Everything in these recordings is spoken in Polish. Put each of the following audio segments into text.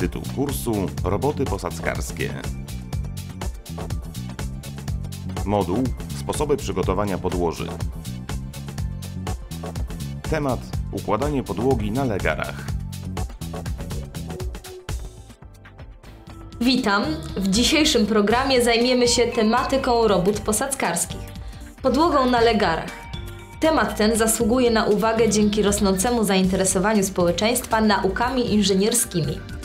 Tytuł kursu Roboty posadzkarskie. Moduł Sposoby przygotowania podłoży. Temat Układanie podłogi na legarach. Witam. W dzisiejszym programie zajmiemy się tematyką robót posadzkarskich. Podłogą na legarach. Temat ten zasługuje na uwagę dzięki rosnącemu zainteresowaniu społeczeństwa naukami inżynierskimi.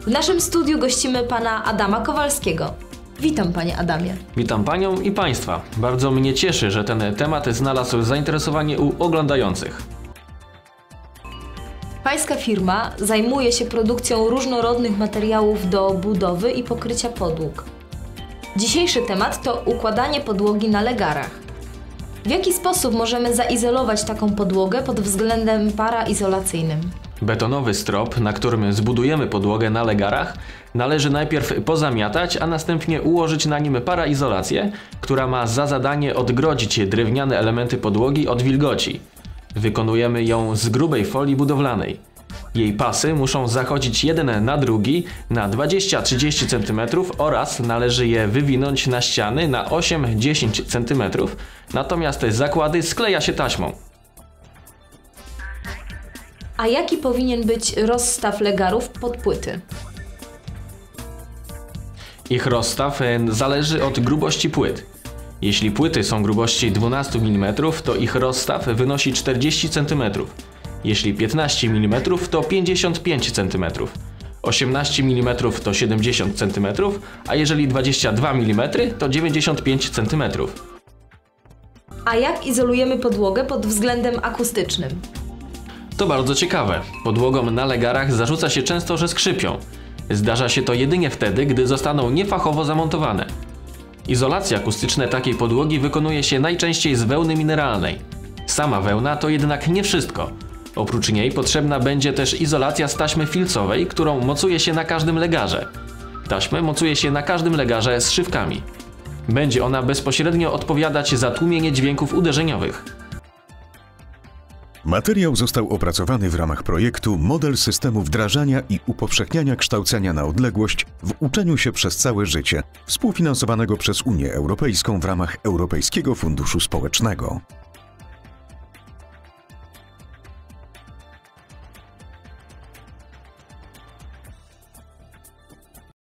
W naszym studiu gościmy pana Adama Kowalskiego. Witam panie Adamie. Witam Panią i Państwa. Bardzo mnie cieszy, że ten temat znalazł zainteresowanie u oglądających. Pańska firma zajmuje się produkcją różnorodnych materiałów do budowy i pokrycia podłóg. Dzisiejszy temat to układanie podłogi na legarach. W jaki sposób możemy zaizolować taką podłogę pod względem paraizolacyjnym? Betonowy strop, na którym zbudujemy podłogę na legarach, należy najpierw pozamiatać, a następnie ułożyć na nim paraizolację, która ma za zadanie odgrodzić drewniane elementy podłogi od wilgoci. Wykonujemy ją z grubej folii budowlanej. Jej pasy muszą zachodzić jeden na drugi na 20-30 cm oraz należy je wywinąć na ściany na 8-10 cm, natomiast zakłady skleja się taśmą. A jaki powinien być rozstaw legarów pod płyty? Ich rozstaw e, zależy od grubości płyt. Jeśli płyty są grubości 12 mm, to ich rozstaw wynosi 40 cm. Jeśli 15 mm, to 55 cm. 18 mm to 70 cm, a jeżeli 22 mm, to 95 cm. A jak izolujemy podłogę pod względem akustycznym? To bardzo ciekawe. Podłogom na legarach zarzuca się często, że skrzypią. Zdarza się to jedynie wtedy, gdy zostaną niefachowo zamontowane. Izolacje akustyczne takiej podłogi wykonuje się najczęściej z wełny mineralnej. Sama wełna to jednak nie wszystko. Oprócz niej potrzebna będzie też izolacja z taśmy filcowej, którą mocuje się na każdym legarze. Taśmę mocuje się na każdym legarze z szywkami. Będzie ona bezpośrednio odpowiadać za tłumienie dźwięków uderzeniowych. Materiał został opracowany w ramach projektu Model systemu wdrażania i upowszechniania kształcenia na odległość w uczeniu się przez całe życie, współfinansowanego przez Unię Europejską w ramach Europejskiego Funduszu Społecznego.